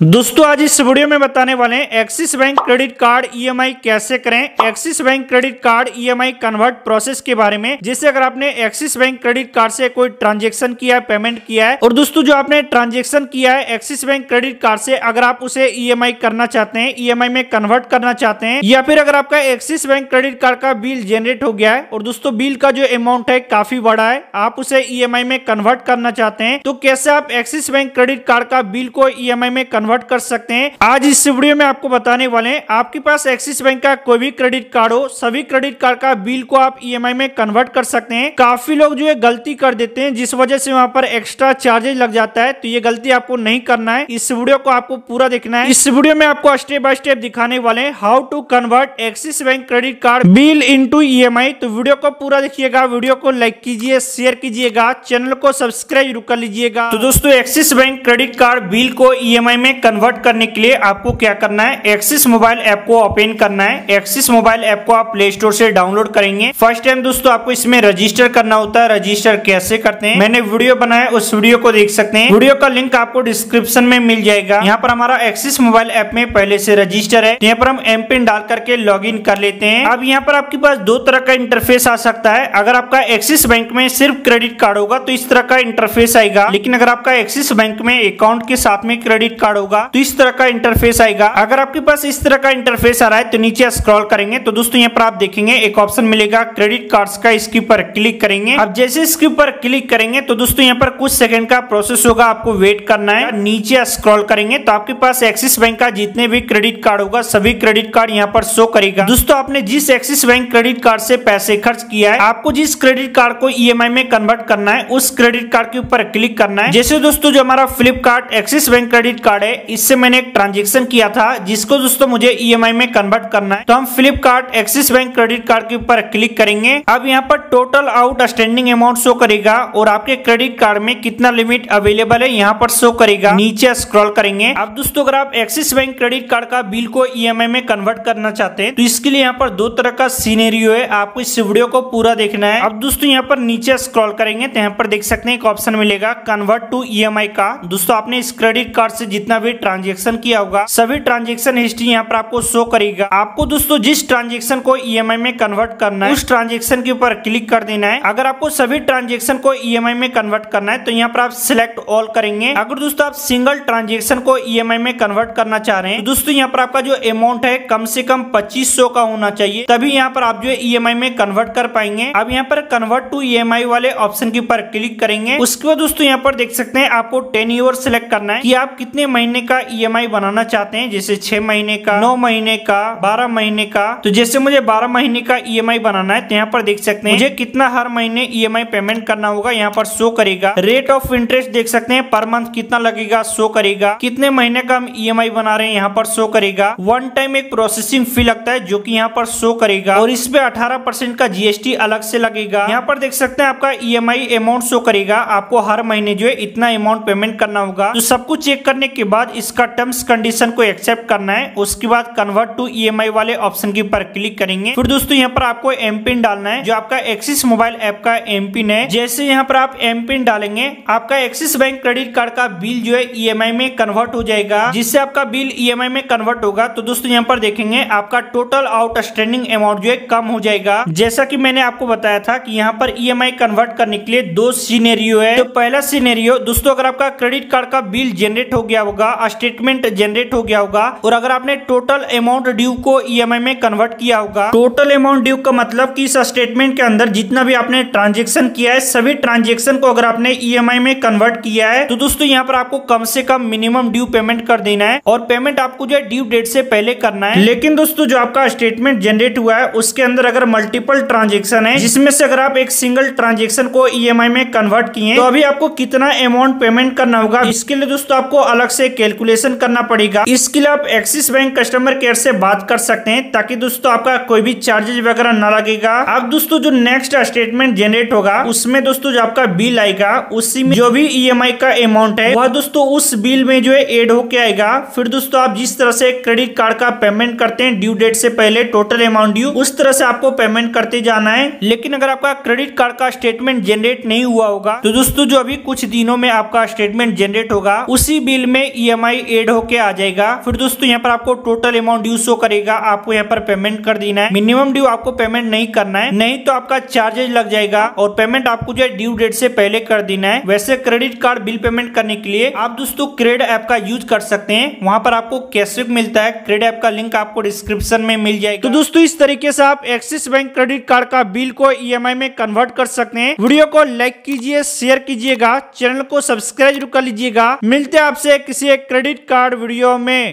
दोस्तों, आज इस वीडियो में बताने वाले हैं, Axis bank credit card EMI कैसे करें? Axis bank credit card EMI convert process के बारे में जैसे अगर आपने एक्सिस बैंक क्रेडिट कार्ड से कोई ट्रांजैक्शन किया है, पेमेंट किया है, और दोस्तों, जो आपने ट्रांजैक्शन किया है, एक्सिस बैंक क्रेडिट कार्ड से, अगर आप उसे ईएमआई करना चाहते हैं, ईएमआई में कन्वर्ट करना चाहते हैं, या फिर अगर आपका एक्सिस बैंक क्रेडिट कार्ड का बिल जनरेट हो गया है, और दोस्तों, बिल का जो अमाउंट है, काफ़ी बड़ा है, आप उसे ईएमआई में कन्वर्ट करना चाहते हैं तो कैसे आप एक्सिस बैंक क्रेडिट कार्ड का बिल को ईएमआई में कन्वर्ट कर सकते हैं। आज इस वीडियो में आपको बताने वाले हैं, आपके पास एक्सिस बैंक का कोई भी क्रेडिट कार्ड हो, सभी क्रेडिट कार्ड का बिल को आप ईएमआई में कन्वर्ट कर सकते हैं। काफ़ी लोग जो है गलती कर देते हैं, जिस वजह से वहाँ पर एक्स्ट्रा चार्जेज लग जाता है तो ये गलती आपको नहीं करना है। इस वीडियो को आपको पूरा देखना है। इस वीडियो में आपको स्टेप बाय स्टेप दिखाने वाले हैं how to convert Axis bank credit card bill into E तो वीडियो को पूरा देखिएगा, वीडियो को लाइक कीजिए शेयर कीजिएगा चैनल को सब्सक्राइब कर लीजिएगा। तो दोस्तों Axis bank credit card bill को ई में कन्वर्ट कन्वर्ट करने के लिए आपको क्या करना है? एक्सिस मोबाइल ऐप को ओपन करना है। एक्सिस मोबाइल ऐप को आप प्ले स्टोर से डाउनलोड करेंगे। फ़र्स्ट टाइम दोस्तों आपको इसमें रजिस्टर करना होता है। रजिस्टर कैसे करते हैं? मैंने वीडियो बनाया, उस वीडियो को देख सकते हैं। वीडियो का लिंक आपको डिस्क्रिप्शन में मिल जाएगा। यहाँ पर हमारा एक्सिस मोबाइल ऐप में पहले से रजिस्टर है। यहाँ पर हम एम पिन डाल करके लॉग कर लेते हैं। अब यहाँ पर आपके पास दो तरह का इंटरफेस आ सकता है। अगर आपका एक्सिस बैंक में सिर्फ़ क्रेडिट कार्ड होगा तो इस तरह का इंटरफेस आएगा। लेकिन अगर आपका एक्सिस बैंक में अकाउंट के साथ में क्रेडिट कार्ड होगा। तो इस तरह का इंटरफेस आएगा। अगर आपके पास इस तरह का इंटरफेस आ रहा है तो नीचे स्क्रॉल करेंगे। तो दोस्तों, यहाँ पर आप देखेंगे, एक ऑप्शन मिलेगा क्रेडिट कार्ड का इसके ऊपर क्लिक करेंगे। अब जैसे इसके ऊपर क्लिक करेंगे तो दोस्तों, यहाँ पर कुछ सेकंड का प्रोसेस होगा, आपको वेट करना है। नीचे स्क्रॉल करेंगे तो आपके पास एक्सिस बैंक का जितने भी क्रेडिट कार्ड होगा, सभी क्रेडिट कार्ड यहाँ पर शो करेगा। दोस्तों, आपने जिस एक्सिस बैंक क्रेडिट कार्ड से पैसे खर्च किया है, आपको जिस क्रेडिट कार्ड को ईएमआई में कन्वर्ट करना है, उस क्रेडिट कार्ड के ऊपर क्लिक करना है। जैसे दोस्तों, जो हमारा Flipkart Axis bank credit card है इससे मैंने एक ट्रांजेक्शन किया था, जिसको दोस्तों मुझे ईएमआई में कन्वर्ट करना है। तो हम Flipkart Axis bank credit card के ऊपर क्लिक करेंगे। अब यहाँ पर total outstanding amount show करेगा और आपके क्रेडिट कार्ड में कितना लिमिट अवेलेबल है, यहाँ पर शो करेगा। नीचे स्क्रॉल करेंगे। अब दोस्तों, अगर आप एक्सिस बैंक क्रेडिट कार्ड का बिल को ईएमआई में कन्वर्ट करना चाहते हैं तो इसके लिए यहाँ पर दो तरह का सीनेरियो है। आपको इस वीडियो को पूरा देखना है। अब दोस्तों, यहाँ पर नीचे स्क्रॉल करेंगे तो यहाँ पर देख सकते हैं एक ऑप्शन मिलेगा कन्वर्ट टू ई का। दोस्तों, आपने इस क्रेडिट कार्ड से जितना भी ट्रांजेक्शन किया होगा। सभी ट्रांजेक्शन हिस्ट्री यहाँ पर आपको शो करेगा। आपको दोस्तों जिस ट्रांजेक्शन को ईएमआई में कन्वर्ट करना है, उस ट्रांजेक्शन के ऊपर क्लिक कर देना है। अगर आपको सभी ट्रांजेक्शन को ईएमआई में कन्वर्ट करना है तो यहाँ पर आप सिलेक्ट ऑल करेंगे। अगर दोस्तों आप सिंगल ट्रांजेक्शन को ई में कन्वर्ट करना चाह रहे हैं तो दोस्तों यहाँ पर आपका जो अमाउंट है, कम से कम पच्चीस का होना चाहिए। तभी यहाँ पर आप जो ई में कन्वर्ट कर पाएँगे। अब यहाँ पर कन्वर्ट टू ई वाले ऑप्शन के ऊपर क्लिक करेंगे। उसके बाद दोस्तों यहाँ पर देख सकते हैं, आपको टेन ईयर सिलेक्ट करना है कि आप कितने महीने का ईएमआई बनाना चाहते हैं, जैसे छह महीने का, नौ महीने का, बारह महीने का तो जैसे मुझे बारह महीने का ईएमआई बनाना है तो यहाँ पर देख सकते हैं। मुझे कितना हर महीने ईएमआई पेमेंट करना होगा, यहाँ पर शो करेगा। रेट ऑफ़ इंटरेस्ट देख सकते हैं पर मंथ कितना लगेगा शो करेगा। कितने महीने का हम ईएमआई बना रहे हैं, यहाँ पर शो करेगा। वन टाइम एक प्रोसेसिंग फ़ी लगता है, जो की यहाँ पर शो करेगा। और इसपे अठारह परसेंट का जीएसटी अलग से लगेगा। यहाँ पर देख सकते हैं, आपका ईएमआई अमाउंट शो करेगा। आपको हर महीने जो है इतना अमाउंट पेमेंट करना होगा। तो सब कुछ चेक करने के बाद इसका टर्म्स कंडीशन को एक्सेप्ट करना है, उसके बाद कन्वर्ट टू ईएमआई वाले ऑप्शन के ऊपर क्लिक करेंगे। फिर दोस्तों, यहाँ पर आपको एम पिन डालना है, जो आपका एक्सिस मोबाइल ऐप का एम पिन है। जैसे यहाँ पर आप एम पिन डालेंगे, आपका एक्सिस बैंक क्रेडिट कार्ड का बिल जो है ईएमआई में कन्वर्ट हो जाएगा। जिससे आपका बिल ईएमआई में कन्वर्ट होगा तो दोस्तों, यहाँ पर देखेंगे, आपका टोटल आउटस्टैंडिंग अमाउंट जो है कम हो जाएगा। जैसा की मैंने आपको बताया था की यहाँ पर ईएमआई कन्वर्ट करने के लिए दो सीनेरियो है। तो पहला सीनेरियो दोस्तों, अगर आपका क्रेडिट कार्ड का बिल जनरेट हो गया होगा स्टेटमेंट जनरेट हो गया होगा, और अगर आपने टोटल अमाउंट ड्यू को ईएमआई में कन्वर्ट किया होगा टोटल अमाउंट ड्यू का मतलब कि इस स्टेटमेंट के अंदर जितना भी आपने ट्रांजेक्शन किया है, सभी ट्रांजेक्शन को अगर आपने ईएमआई में कन्वर्ट किया है तो दोस्तों यहाँ पर आपको कम से कम मिनिमम ड्यू पेमेंट कर देना है, और पेमेंट आपको जो है ड्यू डेट से पहले करना है। लेकिन दोस्तों जो आपका स्टेटमेंट जनरेट हुआ है, उसके अंदर अगर मल्टीपल ट्रांजेक्शन है, जिसमें से अगर आप एक सिंगल ट्रांजेक्शन को ईएमआई में कन्वर्ट किए तो अभी आपको कितना अमाउंट पेमेंट करना होगा, इसके लिए दोस्तों आपको अलग से कैलकुलेशन करना पड़ेगा। इसके लिए आप एक्सिस बैंक कस्टमर केयर से बात कर सकते हैं, ताकि दोस्तों आपका कोई भी चार्जेज वगैरह ना लगेगा। अब दोस्तों जो नेक्स्ट स्टेटमेंट जनरेट होगा, उसमें दोस्तों जो आपका बिल आएगा, उसी में जो भी ई का अमाउंट है, वह दोस्तों उस बिल में जो है एड होके आएगा। फिर दोस्तों आप जिस तरह से क्रेडिट कार्ड का पेमेंट करते हैं ड्यू डेट से पहले टोटल अमाउंट ड्यू उस तरह से आपको पेमेंट करते जाना है। लेकिन अगर आपका क्रेडिट कार्ड का स्टेटमेंट जनरेट नहीं हुआ होगा तो दोस्तों जो अभी कुछ दिनों में आपका स्टेटमेंट जनरेट होगा, उसी बिल में ई एड होके आ जाएगा। फिर दोस्तों, यहाँ पर आपको टोटल अमाउंट ड्यू शो करेगा। आपको यहाँ पर पेमेंट कर देना है। मिनिमम ड्यू आपको पेमेंट नहीं करना है। नहीं तो आपका चार्जेज लग जाएगा और पेमेंट आपको जो है ड्यू डेट से पहले कर देना है। वैसे क्रेडिट कार्ड बिल पेमेंट करने के लिए आप दोस्तों क्रेड ऐप का यूज़ कर सकते हैं। वहाँ पर आपको कैशबैक मिलता है। क्रेड ऐप का लिंक आपको डिस्क्रिप्शन में मिल जाएगा। तो दोस्तों, इस तरीके से आप एक्सिस बैंक क्रेडिट कार्ड का बिल को ईएमआई में कन्वर्ट कर सकते हैं। वीडियो को लाइक कीजिए शेयर कीजिएगा। चैनल को सब्सक्राइब कर लीजिएगा। मिलते हैं आपसे किसी क्रेडिट कार्ड वीडियो में।